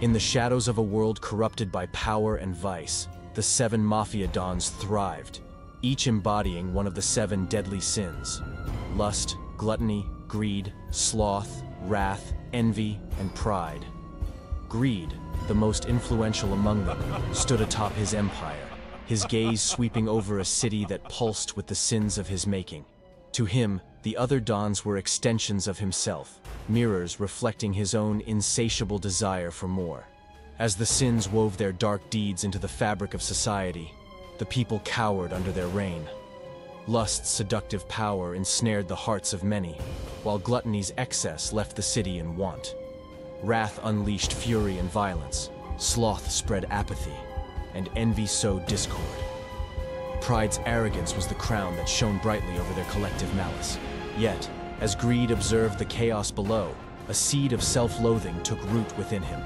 In the shadows of a world corrupted by power and vice, the seven mafia dons thrived, each embodying one of the seven deadly sins lust, gluttony, greed, sloth, wrath, envy, and pride. Greed, the most influential among them, stood atop his empire, his gaze sweeping over a city that pulsed with the sins of his making. To him, the other dons were extensions of himself, mirrors reflecting his own insatiable desire for more. As the sins wove their dark deeds into the fabric of society, the people cowered under their reign. Lust's seductive power ensnared the hearts of many, while gluttony's excess left the city in want. Wrath unleashed fury and violence, sloth spread apathy, and envy sowed discord. Pride's arrogance was the crown that shone brightly over their collective malice. Yet, as greed observed the chaos below, a seed of self-loathing took root within him.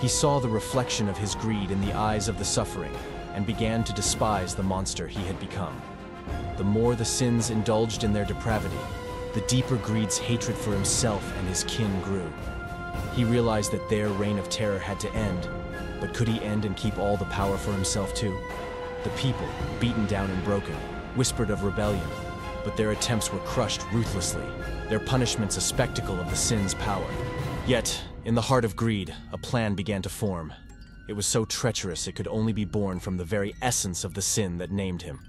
He saw the reflection of his greed in the eyes of the suffering and began to despise the monster he had become. The more the sins indulged in their depravity, the deeper greed's hatred for himself and his kin grew. He realized that their reign of terror had to end, but could he end and keep all the power for himself too? The people, beaten down and broken, whispered of rebellion, but their attempts were crushed ruthlessly, their punishments a spectacle of the sin's power. Yet, in the heart of greed, a plan began to form. It was so treacherous it could only be born from the very essence of the sin that named him.